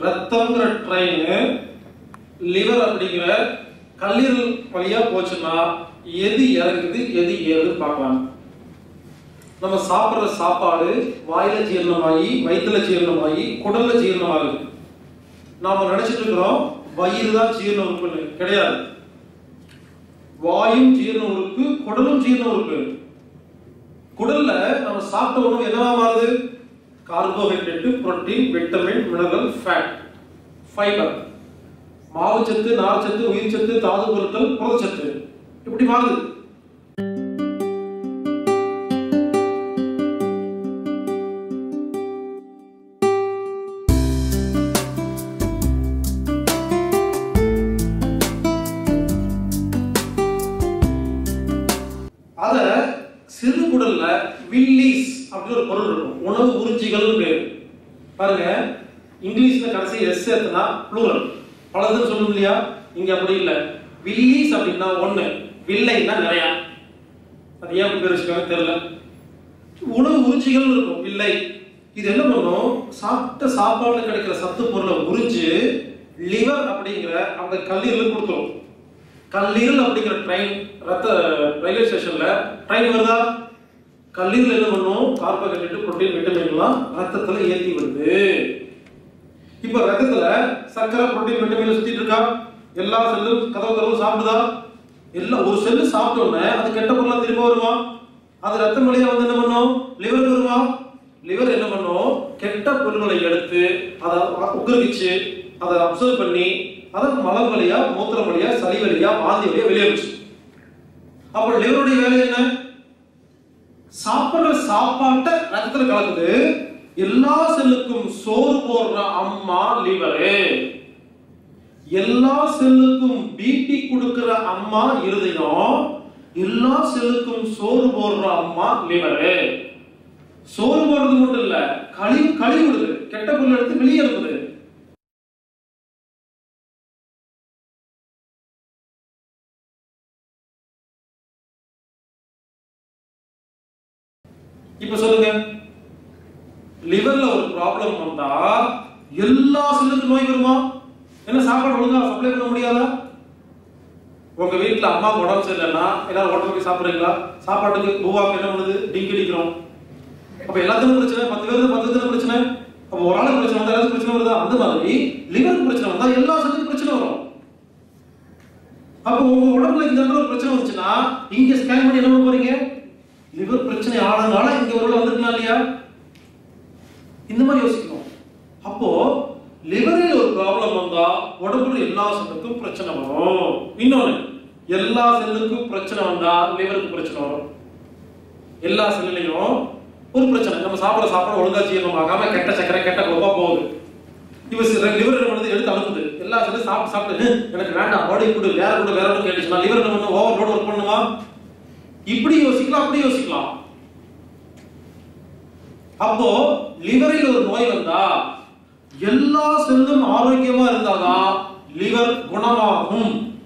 ரத்தம்ங்கிற train liver அப்படிங்கிற கல்லீரல் வழியா போச்சுன்னா எது இறங்குது எது ஏறுது பார்க்கலாம். நம்ம சாப்பிட்ற சாப்பாடு வாயில ஜீரணமாகி வயிற்றுல ஜீரணமாகி குடல்ல ஜீரணமாகுது. நாம நினைச்சிட்டு இருக்கிறோம் வயிறு தான் ஜீரண உறுப்பு கிடையாது. வாயும் ஜீரண உறுப்பு குடலும் ஜீரண உறுப்பு. குடல்ல நம்ம சாப்பிட்ட உணவு என்னவா மாறுது? Carbohydrate protein vitamin mineral fat fibre. மாவுச்சத்து நார்ச்சத்து உயிர்ச்சத்து தாது பொருட்கள் புரதச்சத்து இப்படி மாறுது. அத சிறு குடல்ல வில்லிஸ் அப்படின்னு ஒரு பொருள் இருக்கும். உணவு உறிஞ்சிகள் பேர். பாருங்க இங்கிலீஷ்ல கடைசி எஸ் சேர்த்தனா ப்ளூரல் பலதுன்னு சொல்லணும் இல்லையா? இங்க அப்படி இல்ல. வில்லிஸ் அப்படின்னா ஒண்ணு. வில்லைன்னா நிறைய. அது ஏன் பெருசுக்காக பேர் வச்சுக்காங்க தெரியல. உணவு உறிஞ்சிகள் இருக்கும். வில்லை. இது என்ன பண்ணும்? சாப்பிட்ட சாப்பாடுல கிடைக்கிற சத்து பொருளை உறிஞ்சு லிவர் அப்படிங்கிற அந்த கல்லீரல் கொடுத்துரும். கல்லீரல் அப்படிங்கிற ட்ரெயின் ரத்த ரயில்வே ஸ்டேஷன்ல ட்ரெயின் வருதா? கல்லீரல் என்ன பண்ணும்? கார்போஹைட்ரேட் புரோட்டீன் விட்டமின்லாம் ரத்தத்துல ஏத்தி வருது இப்ப ரத்தத்துல சர்க்கரை புரோட்டீன் விட்டமின் சுத்திட்டு இருக்கா? எல்லா செல்லும் கதவு கதவு சாப்பிடுதா? எல்லாம் ஒரு செல்லு சாப்பிட்ட உடனே அது கெட்ட பொருளா திரும்ப வருமா? அது ரத்தம் வழியா வந்து என்ன பண்ணும்? லிவர் வருமா? லிவர் என்ன பண்ணும்? கெட்ட பொருள்களை எடுத்து அதை உபயோகிச்சு அதை அப்சர்வ் பண்ணி அதை மலம் வழியா மூத்திரம் வழியா சளி வழியா வாந்தி வழியா வெளியேறுச்சு அப்ப லிவருடைய வேலை என்ன? சாப்பிடுற சாப்பாட்டை ரத்தத்தில் கலக்குது. எல்லா செல்லுக்கும் சோறு போடுற அம்மா லிவரு எல்லா செல்லுக்கும் பிபி கொடுக்கிற அம்மா இருதயம் எல்லா செல்லுக்கும் சோறு போடுற அம்மா லிவரு சோறு போடுறது மட்டும் இல்ல கழிவு கழிவுடுது கெட்ட பொருள் எடுத்து வெளியே இருக்குது இப்ப சொல்லுங்க. லிவர்ல ஒரு ப்ராப்ளம் வந்தா எல்லா செல்லுக்கும் நோய் வருமா? என்ன சாப்பாடு ஒழுங்கா சப்ளை பண்ண முடியாதா? உங்க வீட்டுல அம்மா உடம்பு சரியில்லைன்னா எல்லாரும் ஹோட்டல் போய் சாப்பிடுறீங்களா? சாப்பாட்டுக்கு பூவாக்கு என்ன பண்ணுது? டிங்கி அடிக்கிறோம். அப்ப எல்லாத்துக்கும் பிரச்சனை பத்து பேருக்கு பத்து பேருக்கு பிரச்சனை. அப்ப ஒரு ஆளுக்கு பிரச்சனை வந்தா எல்லாத்துக்கும் பிரச்சனை வருதா? அந்த மாதிரி லிவருக்கு பிரச்சனை வந்தா எல்லா செல்லுக்கும் பிரச்சனை வரும். அப்ப உங்க உடம்புல இந்த ஒரு பிரச்சனை வந்துச்சுன்னா இங்க ஸ்கேன் பண்ணி என்ன பண்ண போறீங்க? லிவர் பிரச்சனை ஆனதுனால இங்க ஒரு வேளை இல்லையா? இந்த மாதிரி யோசிக்கணும். அப்போ லிவரில் ஒரு ப்ராப்ளம் வந்தா உடம்புல எல்லா செல்லுக்கும் பிரச்சனை வரும். இன்னொன்னு எல்லா செல்லுக்கும் பிரச்சனை வந்தா லிவருக்கு பிரச்சனை வரும். எல்லா செல்லுலையும் ஒரு பிரச்சனை. நம்ம சாப்பிட சாப்பிட ஒழுங்கா ஜீரணமாகாம கெட்ட சக்கரை கெட்ட கொப்பா போகுது. இவ லிவர் வந்து எடுத்து அனுப்புது எல்லா செல்லும் சாப்பிட்டு சாப்பிட்டு எனக்கு வேண்டாம் பாடி கொடு வேற கொடு வேற கொடு கேட்டுச்சுன்னா லிவர் என்ன ஓவர் லோட் ஒர்க் பண்ணுமா? இப்படி யோசிக்கலாம் அப்படி யோசிக்கலாம். அப்போ லிவரில் ஒரு நோய் வந்தா எல்லா செல்லும் ஆரோக்கியமா இருந்தாதான் லிவர் குணமாகும்.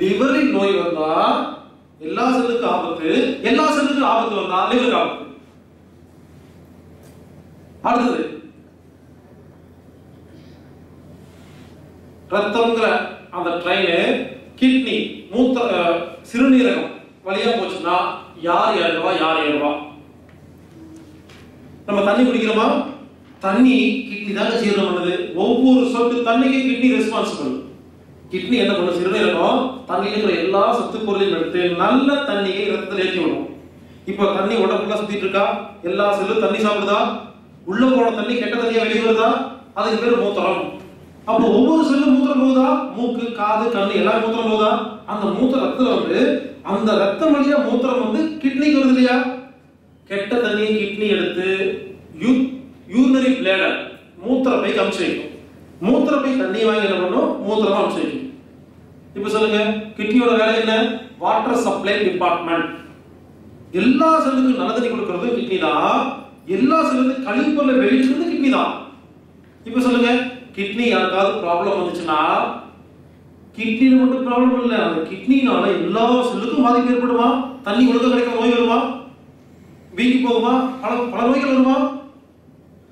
லிவரில் நோய் வந்தா எல்லா செல்லுக்கும் ஆபத்து எல்லா செல்லுக்கும் ஆபத்து வந்தா லிவர் ஆபத்து. அடுத்தது. ரத்தம்ங்கிற அந்த ட்ரெயின் கிட்னி மூத்த சிறுநீரகம் வழியா போச்சுன்னா யார் ஏறுவா யார் ஏறுவா நம்ம தண்ணி குடிக்கிறோமா? தண்ணி கிட்னி தாங்க ஜீரணம் பண்ணுது. ஒவ்வொரு சொட்டு தண்ணிக்கு கிட்னி ரெஸ்பான்சிபிள் கிட்னி என்ன பண்ணும்? சிறுநீரகம் தண்ணியில் இருக்கிற எல்லா சத்து பொருளையும் எடுத்து நல்ல தண்ணியை ரத்தத்தில் ஏற்றி விடும். இப்போ தண்ணி உடம்புல சுத்திட்டு இருக்கா? எல்லா செல்லும் தண்ணி சாப்பிடுதா? உள்ள போன தண்ணி கெட்ட தண்ணியா வெளியே வருதா? அதுக்கு பேர் மூத்தரம். அப்போ ஒவ்வொரு செல்லும் மூத்திரம் போகுதா? மூக்கு காது கண்ணு எல்லாம் மூத்திரம் போகுதா? அந்த மூத்த ரத்தத்துல வந்து அந்த ரத்தம் வழியா மூத்திரம் வந்து கிட்னிக்கு வருது இல்லையா? கெட்ட தண்ணியை கிட்னி எடுத்து யூரினரி பிளேடர் மூத்திரம் போய் கமிச்சு வைக்கும். மூத்திரம் பை தண்ணி வாங்கி என்ன பண்ணும் மூத்திரமா அமிச்சு வைக்கும். இப்ப சொல்லுங்க கிட்னியோட வேலை என்ன? வாட்டர் சப்ளை டிபார்ட்மெண்ட் எல்லா செல்லுக்கும் நல்ல தண்ணி கொடுக்கறது கிட்னி தான். எல்லா செல்லுக்கும் கழிப்பொருளை வெளியிட்டு கிட்னி தான். இப்ப சொல்லுங்க கிட்னி யாருக்காவது ப்ராப்ளம் வந்துச்சுன்னா கிட்னியில் மட்டும் ப்ராப்ளம் இல்லை. அந்த கிட்னினால எல்லா செல்லுக்கும் பாதிப்பு ஏற்படுமா? தண்ணி ஒழுங்காக கிடைக்க நோய் வருமா? வீங்கி போகுமா? பல பல நோய்கள் வருமா?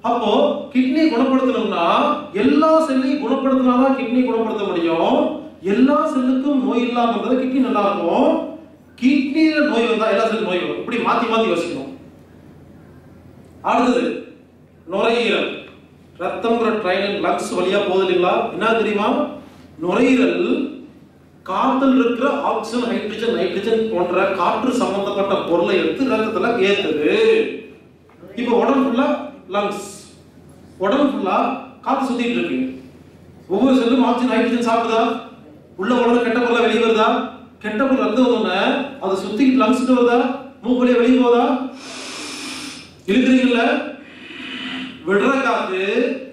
அப்போ கிட்னி குணப்படுத்தணும்னா எல்லா செல்லையும் குணப்படுத்தினாதான் கிட்னி குணப்படுத்த முடியும். எல்லா செல்லுக்கும் நோய் இல்லாம இருந்தால் கிட்னி நல்லா இருக்கும் கிட்னியில நோய் வந்தா எல்லா செல்லும் நோய் வரும். இப்படி மாத்தி மாத்தி யோசிக்கணும். அடுத்தது நுரையீரல். ரத்தம்ங்கிற ட்ரைன் லங்ஸ் வழியா போகுது இல்லைங்களா? என்ன தெரியுமா? நுரையீரல் காற்றில் இருக்கிற ஆக்சிஜன் ஹைட்ரஜன் நைட்ரஜன் போன்ற காற்று சம்பந்தப்பட்ட பொருளை எடுத்து ரத்தத்துல ஏத்துது. இப்போ உடம்பு ஃபுல்லா லங்ஸ் உடம்பு ஃபுல்லா காத்து சுத்திட்டு இருக்கு. ஒவ்வொரு செல்லும் ஆக்சிஜன் ஹைட்ரஜன் சாப்பிடுதா? உள்ள உடனே கெட்ட பொருளா வெளியே வருதா? கெட்ட பொருள் ரத்தம் வந்தோடனே அதை சுத்திட்டு லங்ஸ்க்கு வருதா? மூக்கு வழியா வெளியே போதா இருக்கிறீங்களா விடுற காத்து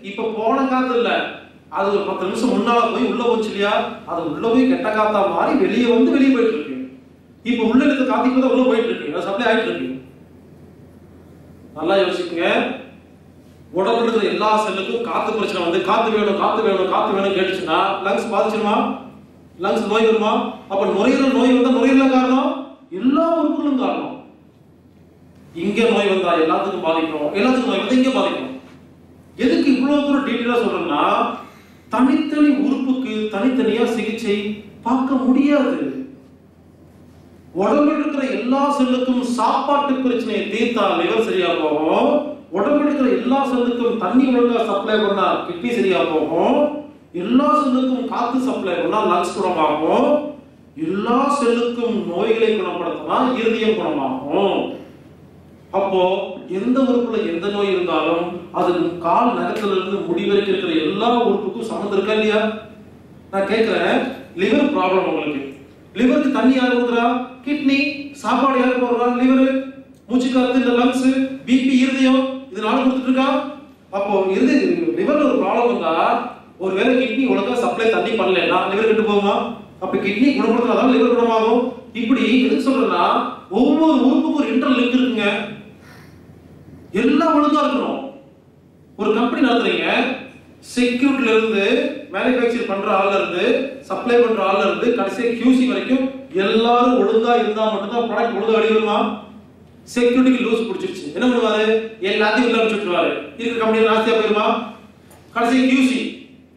இப்ப போன காத்து இல்ல. அது ஒரு பத்து நிமிஷம் முன்னால போய் உள்ள போச்சு இல்லையா? அது உள்ள போய் கெட்ட காத்தா மாறி வெளியே வந்து வெளியே போயிட்டு இருக்கு. இப்ப உள்ள இருக்க காத்திக்கு தான் உள்ள போயிட்டு இருக்கு. சப்ளை ஆயிட்டு இருக்கு. நல்லா யோசிக்குங்க உடம்புல இருக்கிற எல்லா செல்லுக்கும் காத்து பிரச்சனை வந்து காத்து வேணும் காத்து வேணும் காத்து வேணும் கேட்டுச்சுன்னா லங்ஸ் பாதிச்சிருமா? லங்ஸ் நோய் வருமா? அப்ப நுரையீரல் நோய் வந்தா நுரையீரல் காரணம்? எல்லா உறுப்புகளும் காரணம். இங்க நோய் வந்தா எல்லாத்துக்கும் பாதிக்கும். எல்லாத்துக்கும் நோய் வந்தா இங்க பாதிக்கும். எதுக்கு இவ்வளவு தூரம் டீட்டெயிலா சொல்றேன்னா தனித்தனி உறுப்புக்கு தனித்தனியா சிகிச்சை பார்க்க முடியாது. உடம்புல இருக்கிற எல்லா செல்லுக்கும் சாப்பாட்டு பிரச்சனையை தீர்த்தா லிவர் சரியா போகும். உடம்புல இருக்கிற எல்லா செல்லுக்கும் தண்ணி ஒழுங்கா சப்ளை பண்ணா கிட்னி சரியா போகும். எல்லா செல்லுக்கும் காத்து சப்ளை பண்ணா லங்ஸ் குணமாகும். எல்லா செல்லுக்கும் நோய்களை குணப்படுத்தினா இருதயம் குணமாகும். அப்போ எந்த உறுப்புல எந்த நோய் இருந்தாலும் அது கால் நகத்துல இருந்து முடி வரைக்கும் இருக்கிற எல்லா உறுப்புக்கும் சம்மந்தம் இருக்கா இல்லையா? நான் கேட்கிறேன் லிவர் ப்ராப்ளம் உங்களுக்கு. லிவருக்கு தண்ணி யார் கொடுக்குறா கிட்னி சாப்பாடு யார் போடுறா? லிவர் மூச்சு காத்து இந்த லங்ஸ் பிபி இருதயம். இது நாலு கொடுத்துட்டு இருக்கா? அப்போ இருதய லிவர்ல ஒரு ப்ராப்ளம் இருந்தா ஒருவேளை கிட்னி ஒழுங்கா சப்ளை தண்ணி பண்ணலன்னா லிவர் கெட்டு போகுமா? அப்ப கிட்னி குணப்படுத்தினாதான் லிவர் குணமாகும்? இப்படி எதுக்கு சொல்றேன்னா ஒவ்வொரு உறுப்புக்கும் ஒரு இன்டர் லிங்க் இருக்குங்க. எல்லாம் ஒழுங்கா இருக்கணும் ஒரு கம்பெனி நடத்துறீங்க செக்யூரிட்டில இருந்து மேனுஃபேக்சர் பண்ற ஆள்ல இருந்து சப்ளை பண்ற ஆள்ல இருந்து கடைசி கியூசி வரைக்கும் எல்லாரும் ஒழுங்கா இருந்தா மட்டும்தான் ப்ராடக்ட் ஒழுங்கா வெளிய செக்யூரிட்டிக்கு லூஸ் பிடிச்சிருச்சு. என்ன பண்ணுவாரு? எல்லாத்தையும் உள்ள அனுப்பிச்சு விட்டுருவாரு. இருக்கிற கம்பெனி நாஸ்தியா போயிருமா? கடைசி கியூசி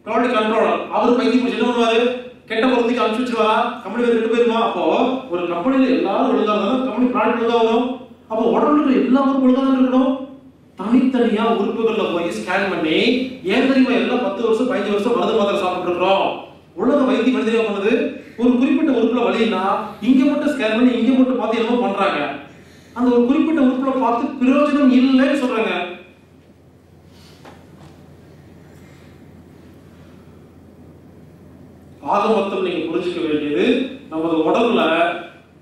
ப்ராடக்ட் கண்ட்ரோலர் அவர் பைத்தி பிடிச்சி என்ன பண்ணுவாரு? கெட்ட பொருத்துக்கு அனுப்பிச்சு கம்பெனி ரெண்டு போயிருமா அப்போ ஒரு கம்பெனில எல்லாரும் ஒழுங்கா இருந்தாலும் கம்பெனி ப்ராடக்ட் ஒழுங்கா வரும். அப்போ உடம்புல எல்லா ஒழுங்கா தான் இருக்கணும். தனித்தனியா உறுப்புகள்ல போய் ஸ்கேன் பண்ணி ஏன் தெரியுமா எல்லாம் பத்து வருஷம் பதினஞ்சு வருஷம் மருந்து மாத்திரை சாப்பிட்டு இருக்கிறோம் உலக வைத்தியம் என்ன பண்ணுது? ஒரு குறிப்பிட்ட உறுப்புல வலின்னா இங்க மட்டும் ஸ்கேன் பண்ணி இங்க மட்டும் பார்த்து என்னமோ பண்றாங்க. அந்த ஒரு குறிப்பிட்ட உறுப்புல பார்த்து பிரயோஜனம் இல்லைன்னு சொல்றாங்க. ஆக மொத்தம் நீங்க புரிஞ்சுக்க வேண்டியது நமது உடம்புல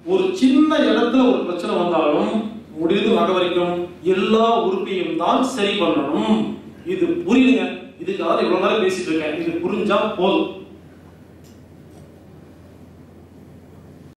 ஒரு சின்ன இடத்துல ஒரு பிரச்சனை வந்தாலும் முடிந்து வர வரைக்கும் எல்லா உறுப்பையும் தான் சரி பண்ணணும். இது புரியுங்க இதுக்காக இவ்வளவு நேரம் பேசிட்டு இருக்கேன். இது புரிஞ்சா போதும்.